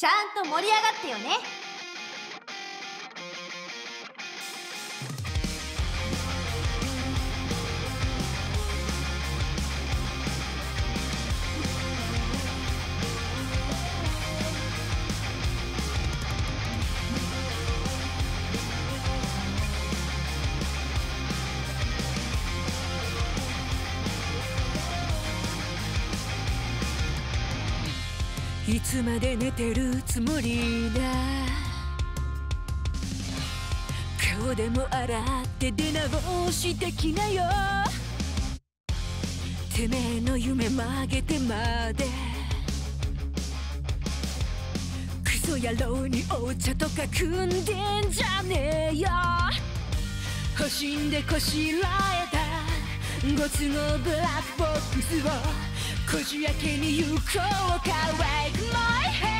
ちゃんと盛り上がってよね。つまで寝てるつもりだ。顔でも洗って出直してきなよ。てめえの夢曲げてまで。クソ野郎にお茶とか組んでんじゃねえよ。星んでこしらえた。ご都合ブラックボックスを。こじ開けに行こうか。Wake my head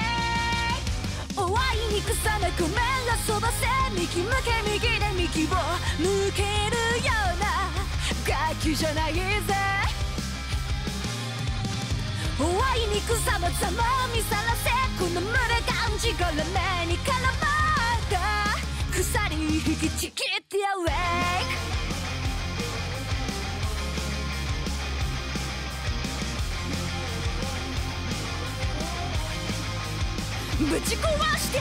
おあいにくさなごめんがそばせ右向け右で右を抜けるような楽器じゃないぜおあいにくさまざま見さらせ。この群れがんじぶち壊して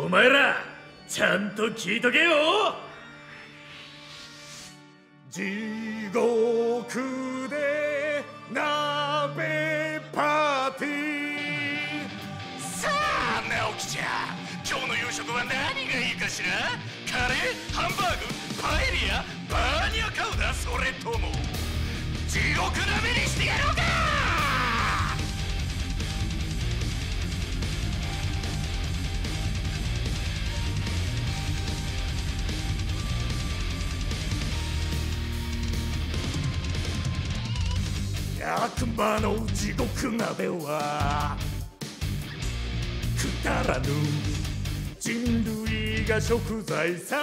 お前らちゃんと聞いとけよ。地獄で鍋パーティー。さあ直樹ちゃん今日の夕食は何がいいかしら？カレーハンバーグパエリアバーニャカウダそれとも地獄鍋にしてやろうか？悪魔の地獄鍋は。くだらぬ人類が食材さ。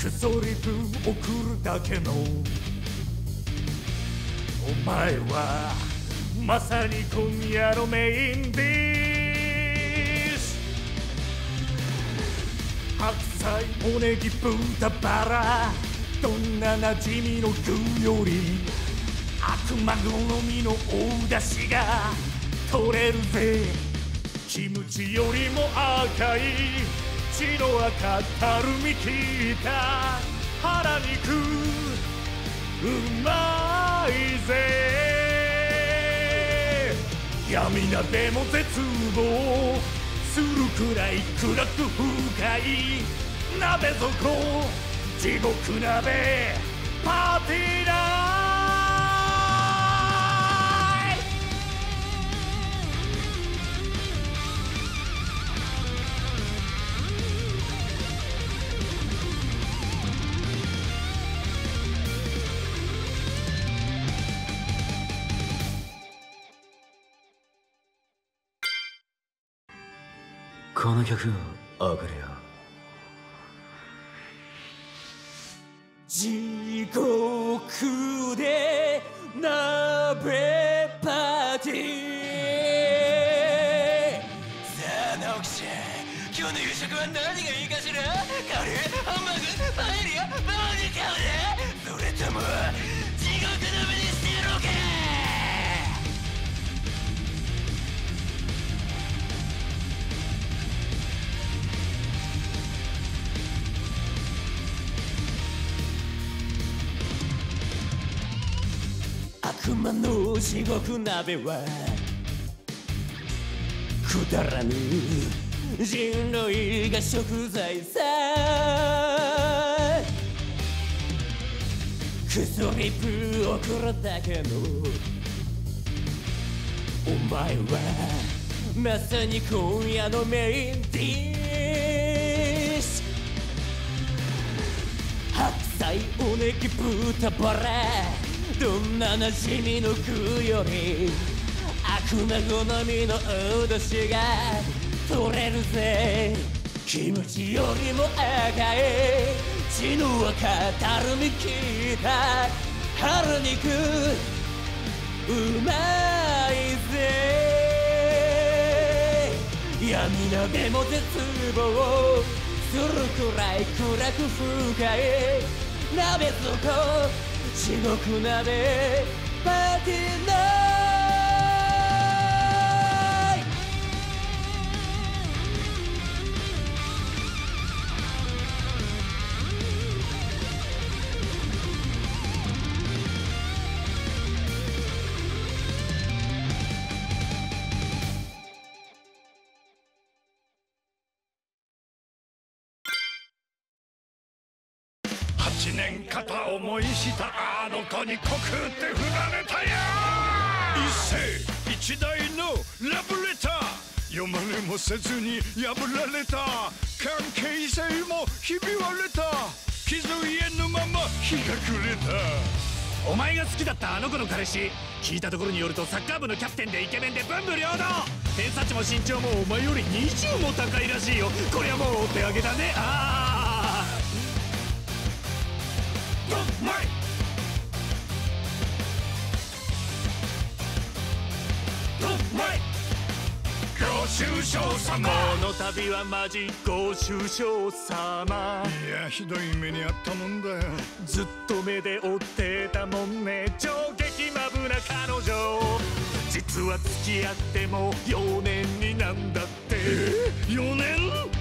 クソリプ送るだけの。お前はまさに今夜のメインディッシュ白菜おネギ豚バラ。どんな馴染みの具より悪魔好みの大出汁が取れるぜ。キムチよりも赤い血の赤たるみきった。腹肉う。まいぜ。闇鍋も絶望。するくらい暗く深い鍋底。地獄鍋パーティーだ。この曲を送るよ。地獄で鍋パーティー。さあ直樹ちゃん。今日の夕食は何がいいかしら？カレー？ハンバーグ？パエリア？バーニカウそれとも。悪魔の地獄鍋はくだらぬ人類が食材さクソリプ送るだけのお前はまさに今夜のメインディッシュ。白菜おネギ豚バラ。どんな馴染みの具より悪魔好みのお出汁が取れるぜ。キムチよりも赤い血の赤たるみきった。春肉うまいぜ。闇鍋も絶望。するくらい暗く深い。鍋底。地獄鍋パーティーナ片思いしたあの子に告って振られたよ。一世一代のラブレター。読まれもせずに破られた。関係性もひび割れた。気づえぬまま日が暮れた。お前が好きだったあの子の彼氏。聞いたところによるとサッカー部のキャプテンでイケメンで文武両道。偏差値も身長もお前より20も高いらしいよ。こりゃもうお手上げだね。ああご愁傷様この旅はマジご愁傷様。いやひどい目にあったもんだよ。ずっと目で追ってたもんね。超激マブな彼女。実は付き合っても4年になんだって。4年？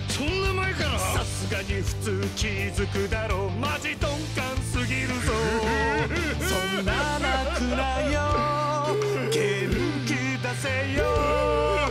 そんな前から？さすがに普通気づくだろう。マジ鈍感すぎるぞ。そんな泣くなよ。元気出せよ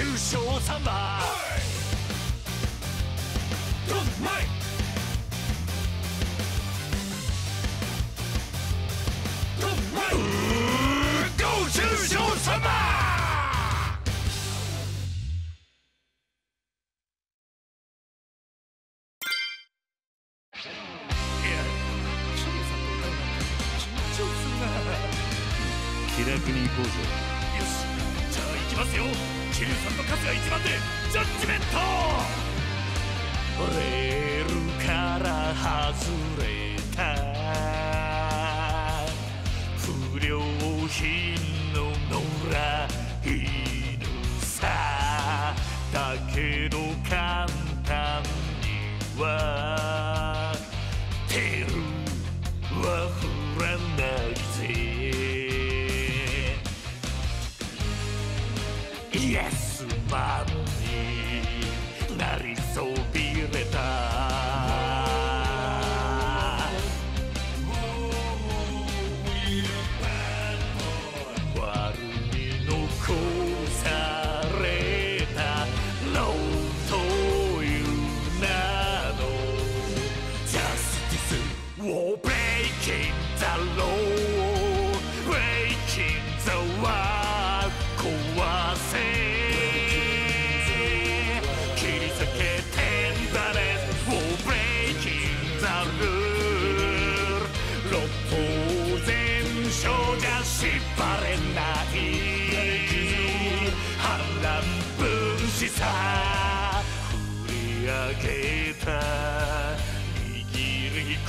俺とご愁傷様ドンマイ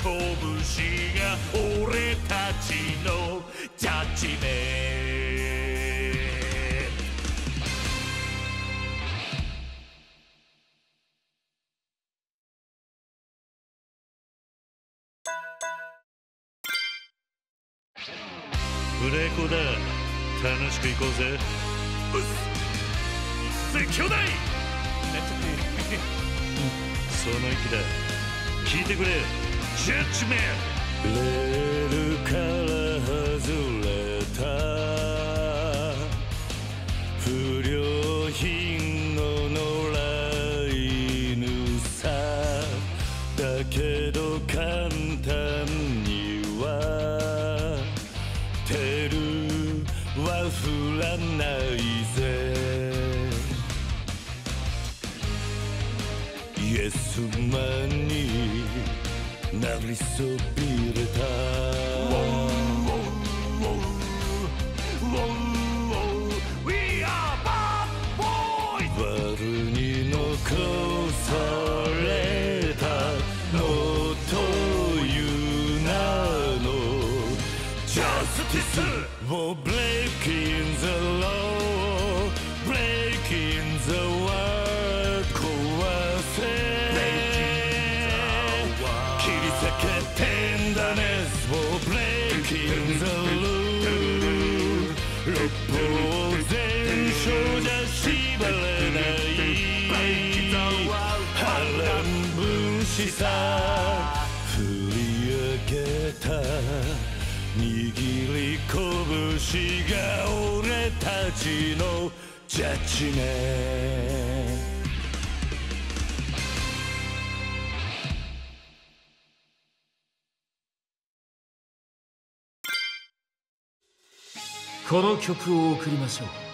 拳イエスマンになりそびれた We are bad boys. 悪に残されたのという名のジャスティスを Breaking the さ振り上げた。握り拳が俺たちのジャッジメンこの曲を送りましょう。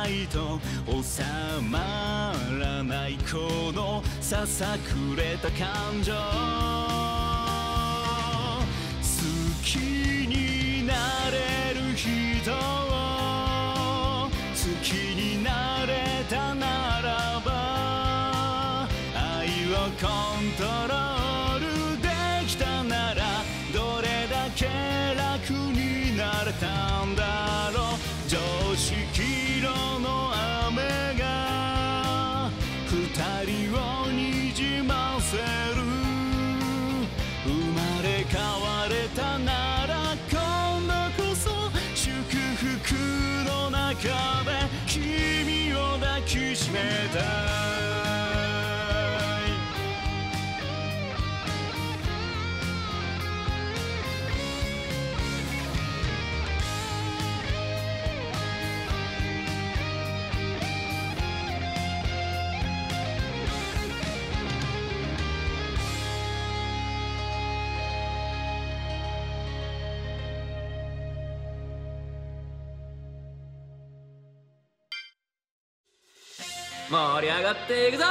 ないと収まらないこのささくれた感情。好きになれる人。盛り上がっていくぞ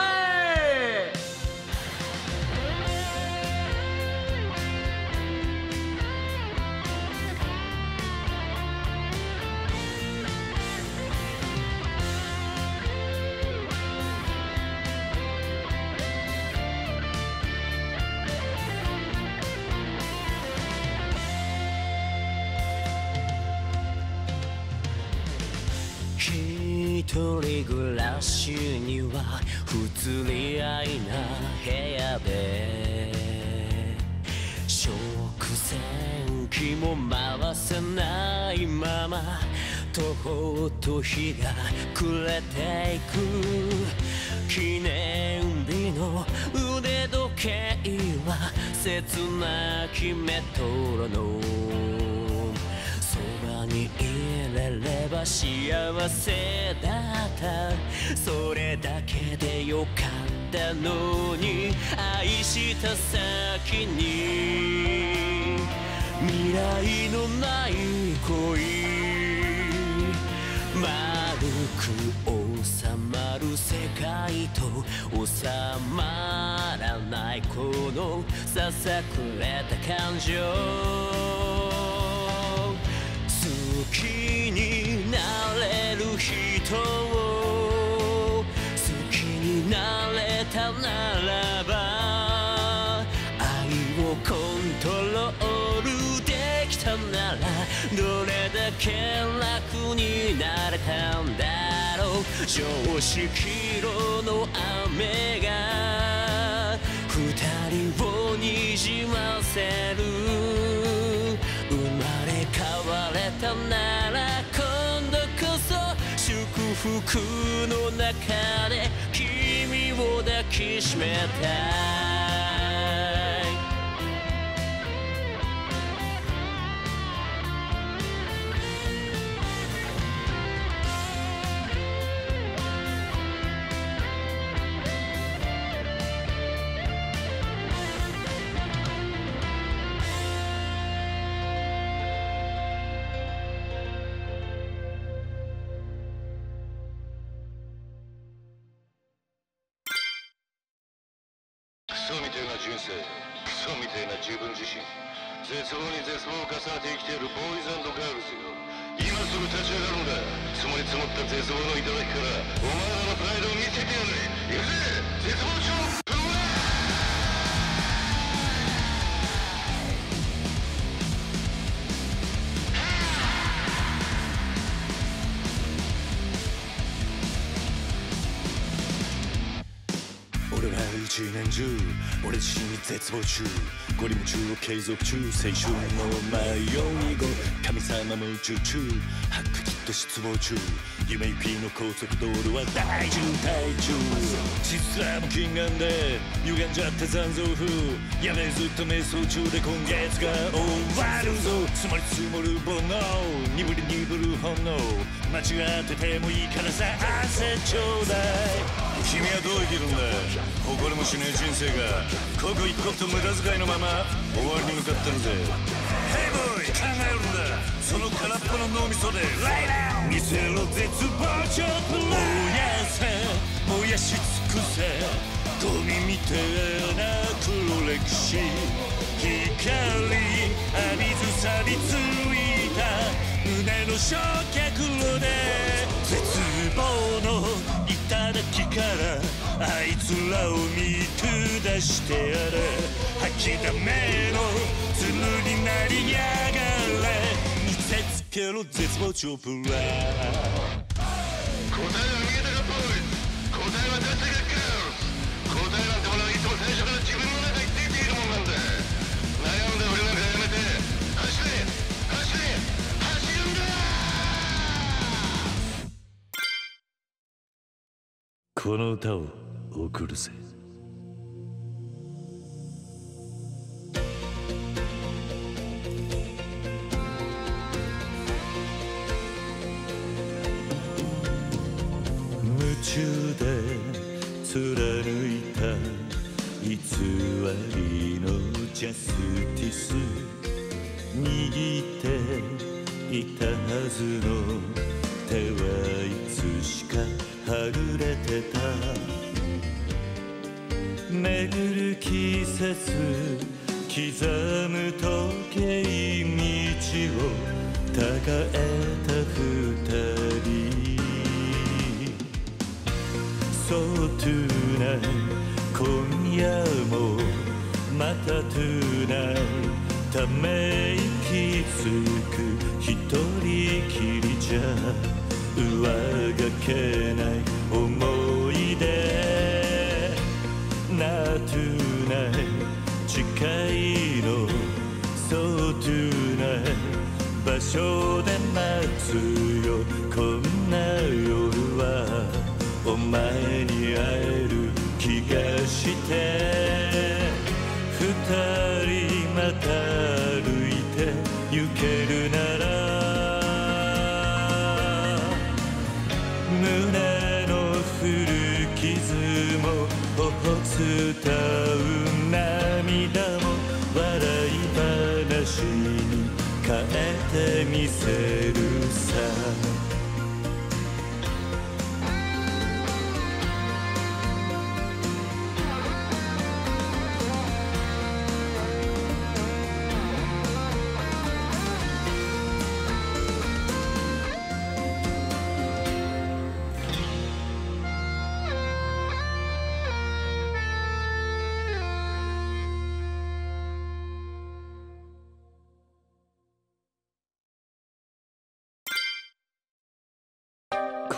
暮らしには不釣り合いな部屋で食洗機も回せないまま徒歩と日が暮れていく。記念けは切なきメトロノ。ームそばにいれれば幸せだったそれだけでよかったのに愛した先に未来のない恋丸く収まる世界と収まらないこのささくれた感情きになれる人を好きになれたならば愛をコントロールできたならどれだけ楽になれたんだろう。常識色の雨が二人をにじませる。れたなら今度こそ祝福の中で君を抱きしめた絶望に絶望を重ねて生きているボーイズガールズよ。今すぐ立ち上がるんだ。積もり積もった絶望の頂からお前らのプライドを見せてやれ。行くぜ絶望しろ中。俺自身に絶望中。ゴリ夢中を継続中。青春の迷い子神様も宇宙中ハックきっと失望中。夢行きの高速道路は大渋滞中。実はもう禁眼で。歪んじゃって残像風。やべえずっと瞑想中で今月が終わるぞ。積もり積もる煩悩。鈍り鈍る本能間違っててもいいからさ汗ちょうだい。君はどう生きるんだ？誇りもしねえ人生が刻一刻と無駄遣いのまま終わりに向かってるぜ。ヘイボーイ考えるんだ。その空っぽの脳みそでライダー見せろ絶望ちょっと燃やせ燃やし尽くせ。ゴミみたいな黒歴史。光浴びず錆びついた胸の焼却からあいつらを見下してやれ。吐きだめの鶴になりやがれ。見せつけろ絶望チョプラ。答えこの歌を送るぜ。夢中で貫いた偽りのジャスティス。握っていたはずの手はいつしかはぐれてた。巡る季節刻む時計道をたがえた二人。So tonight 今夜もまた tonight ため息つく。一人きりじゃ。上がけない思い出 Not tonight 誓いの So tonight 場所で待つよこんな夜はお前に会える気がして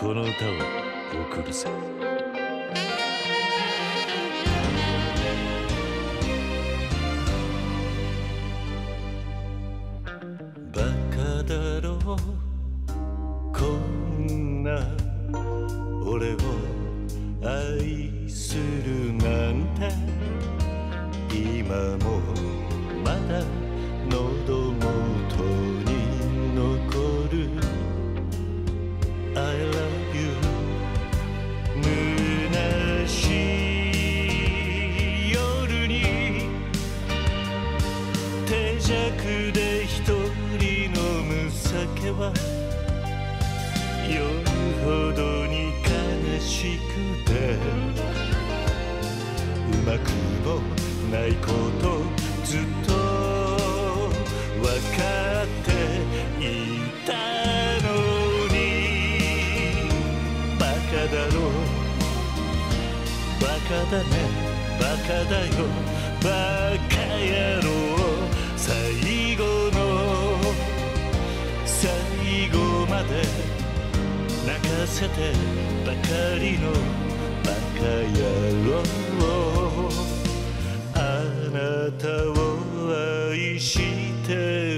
この歌を送る。ぜだよバカ野郎最後の最後まで泣かせてばかりのバカ野郎あなたを愛して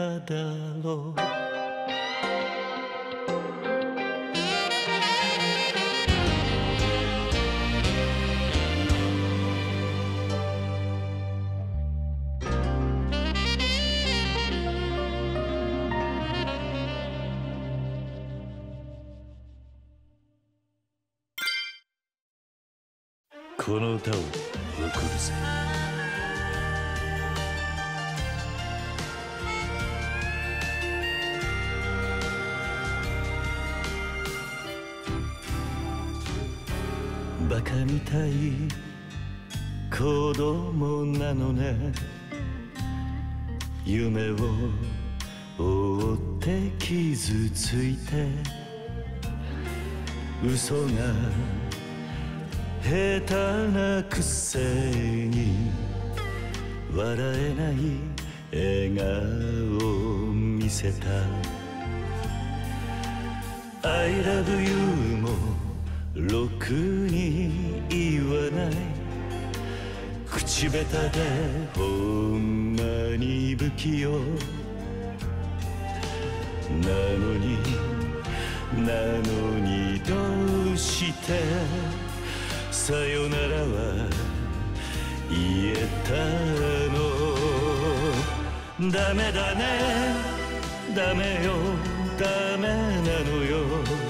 だろう。この歌をたい子供なのね。夢を追って傷ついて。嘘が下手なくせに。笑えない笑顔を見せた。I love you も。ろくに言わない。口下手でほんまに不器用。なのになのにどうしてさよならは言えたの。ダメだね。ダメよ。ダメなのよ。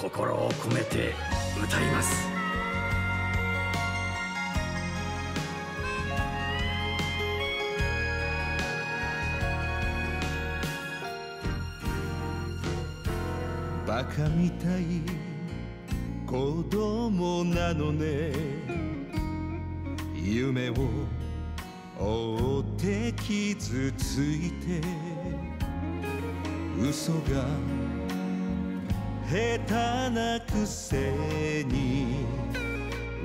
心を込めて歌います。バカみたい子供なのね。夢を追って傷ついて。嘘が下手なくせに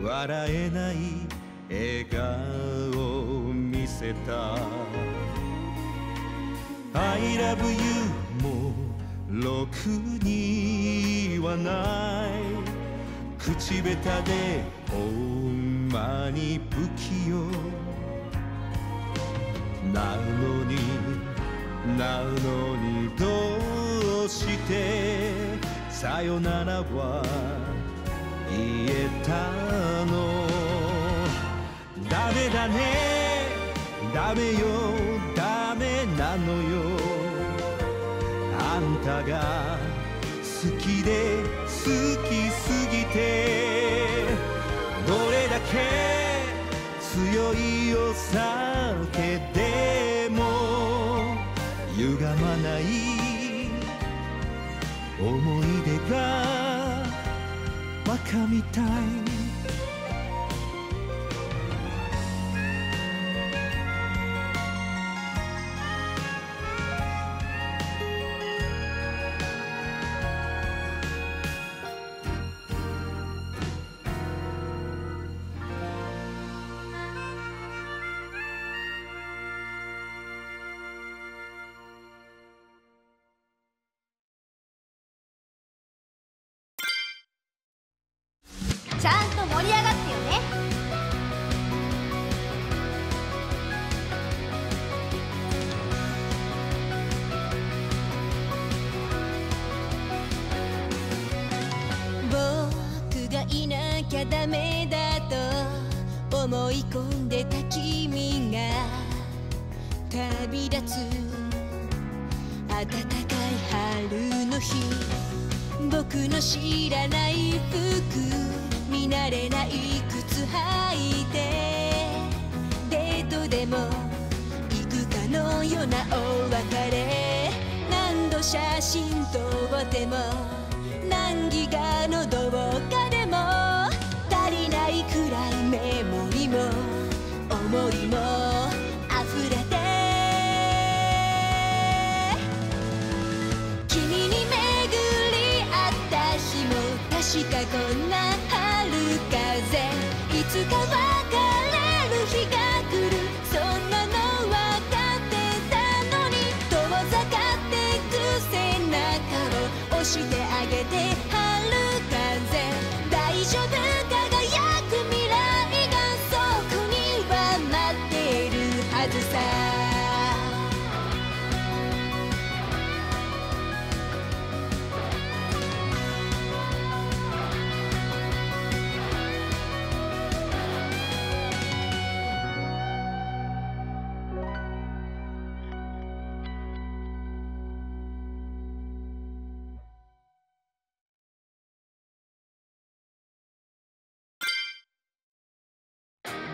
笑えない笑顔を見せた。I love you もろくにはない。口下手でほんまに不器用。なのになのにどうしてさよならは言えたの。ダメだね。ダメよ。ダメなのよ。あんたが好きで好きすぎてどれだけ強いお酒でも歪まない思い出がバカみたい。きゃダメだと思い込んでた君が旅立つ暖かい春の日僕の知らない服見慣れない靴履いてデートでも行くかのようなお別れ何度写真撮っても何ギガのどこか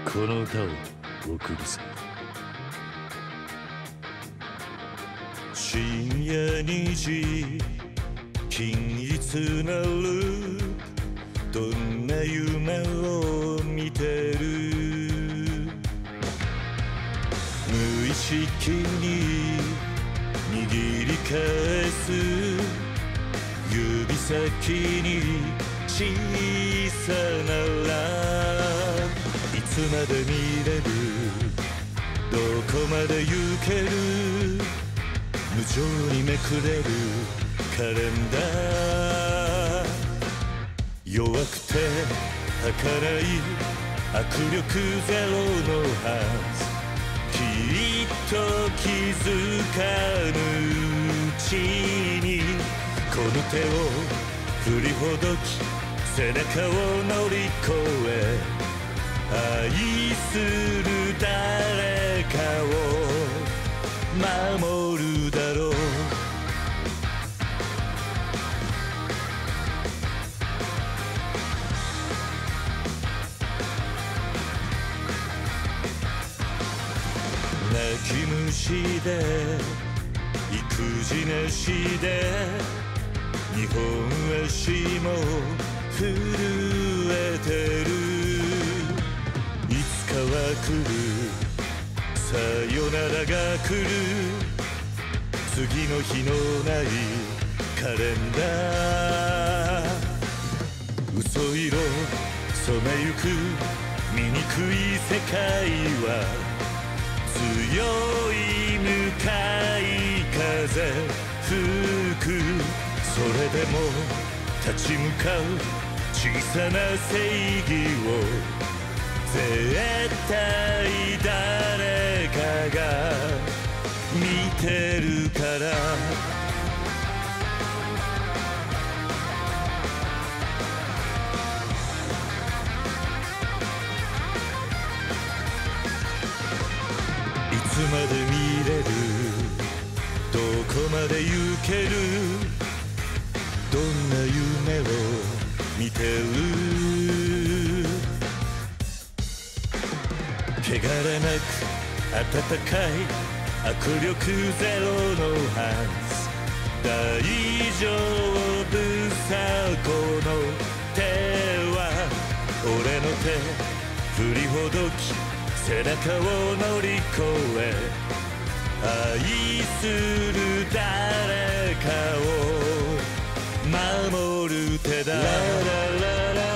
この歌を送るぜ。深夜2時均一なるどんな夢を見てる？無意識に握り返す。指先に小さなラつまで見れるどこまで行ける無情にめくれるカレンダー弱くて儚い握力ゼロのはずきっと気づかぬうちにこの手を振りほどき背中を乗り越え愛する誰かを守るだろう。泣き虫で育児なしで日本足も震は来るさよならが来る。次の日のないカレンダー嘘色染めゆく醜い世界は強い向かい風吹く。それでも立ち向かう小さな正義を。絶対誰かが見てるから。いつまで見れる？どこまで行ける？どんな夢を見てる？汚れなく暖かい握力ゼロのハンズ大丈夫さこの手は俺の手振りほどき背中を乗り越え愛する誰かを守る手だ。ララララ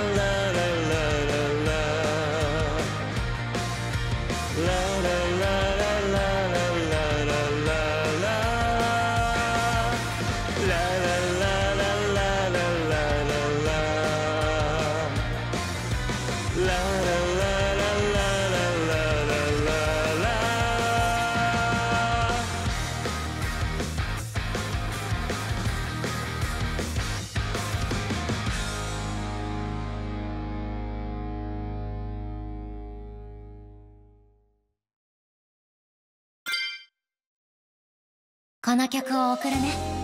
客を送るね。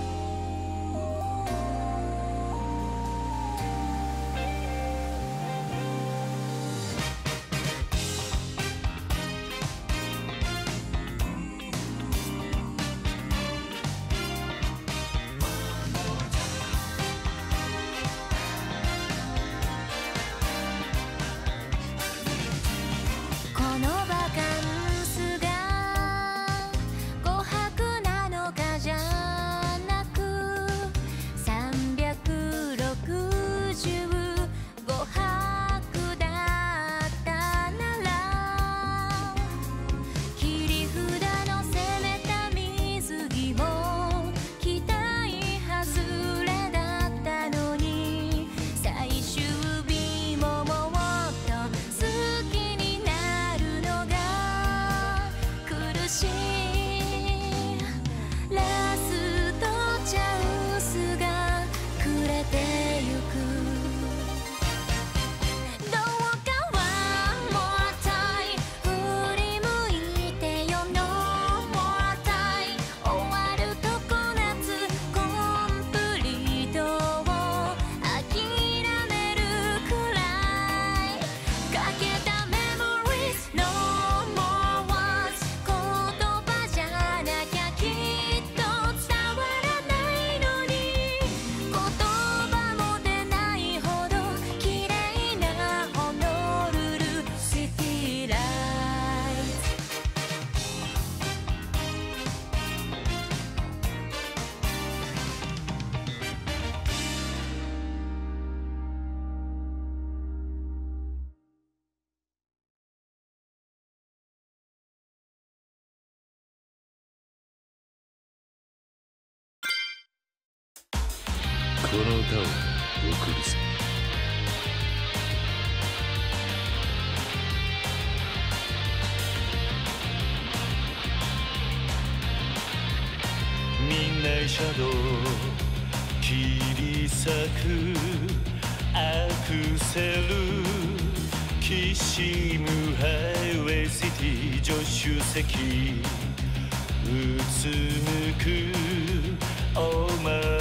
の歌を送る。ぜみんなシャドウ切り裂くアクセルきしむハイウェイシティ助手席うつむくお前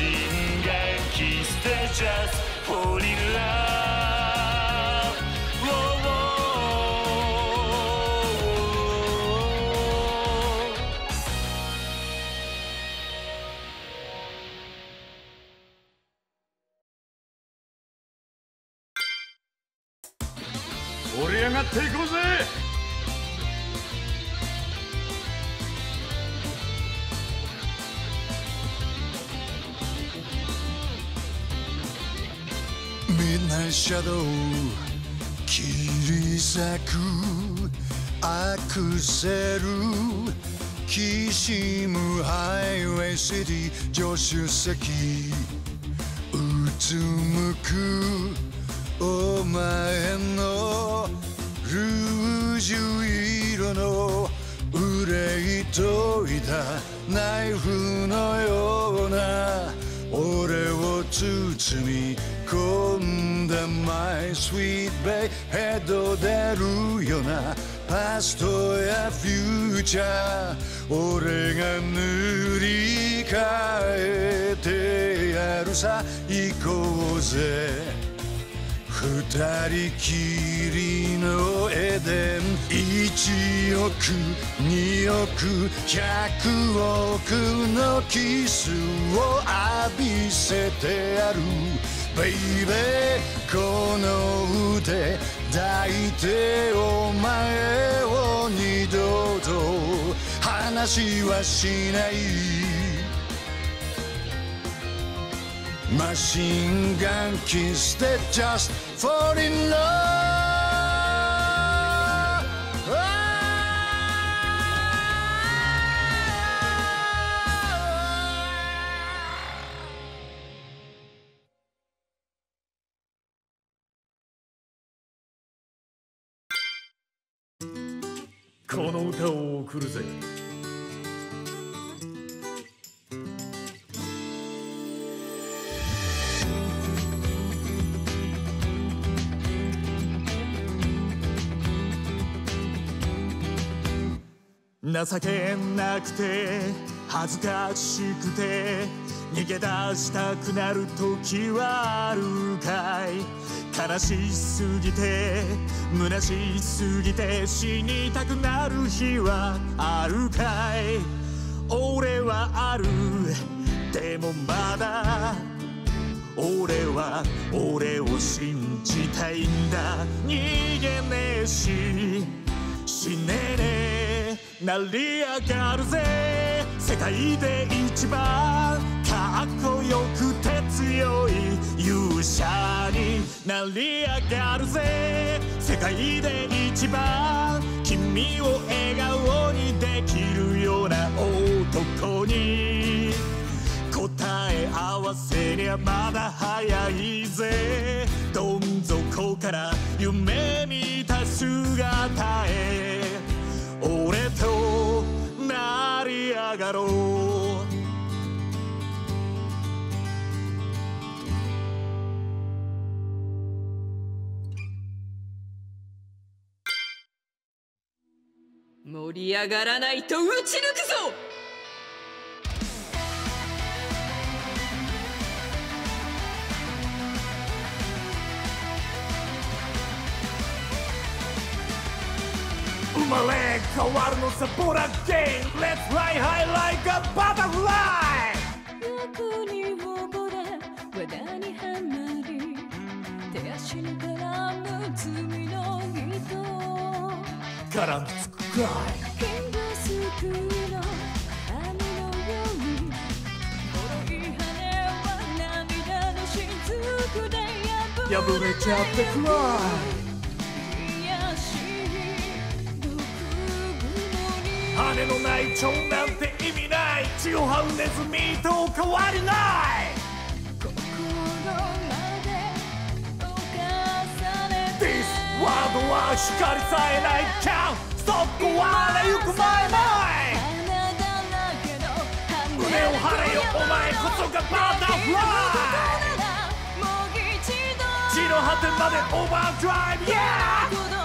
マシンガンキスで Just fall ミッナイシャドウ切り裂くアクセルきしむハイウェイシティ助手席うつむくお前のルージュ色の憂いといたナイフのような俺を包み込んだ My sweet babe ヘッド出るよな。パストやフューチャー俺が塗り替えてやるさ。行こうぜ。二人きりのエデン1億2億100億のキスを浴びせてやる。ベイベーこの腕抱いてお前を二度と話はしない。マシンガンキスで Just fall in love. 情けなくて恥ずかしくて逃げ出したくなる時はあるかい悲しすぎて虚しすぎて死にたくなる日はあるかい俺はあるでもまだ俺は俺を信じたいんだ逃げねえし死ねねえ成り上がるぜ。世界で一番かっこよくて強い勇者になり上がるぜ。世界で一番君を笑顔にできるような男に。答え合わせにはまだ早いぜ。どん底から夢見た姿へ。俺と成り上がろう。盛り上がらないと打ち抜くぞ！生まれ変わるのさボラゲーム。Let's fly high like a butterfly. 欲に溺れ罠にはまり手足に絡む罪の糸絡みつくかキングスクーの網のように。脆い羽は涙の雫で破れちゃってく蛛に羽のない蝶なんて意味ない。血を這うネズミと変わりない。心まで侵されて。This ワードは光さえない。Can't stop 壊れゆく前々花だらけの羽胸を張れよお前こそがバタフライ。もう一度。地の果てまでオーバードライブ。Yeah!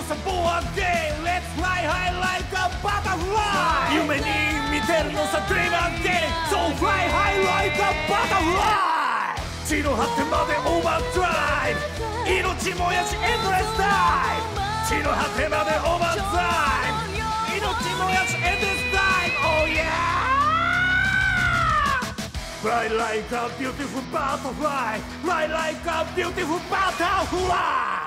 さ Born again Let's fly high like a butterfly 夢に見てるのさ Dream again So fly high like a butterfly 地の果てまでオーバードライブ命燃やしエンドレスタイム地の果てまでオーバードライブ命燃やしエンドレスタイム Oh yeah Fly like a beautiful butterfly Fly like a beautiful butterfly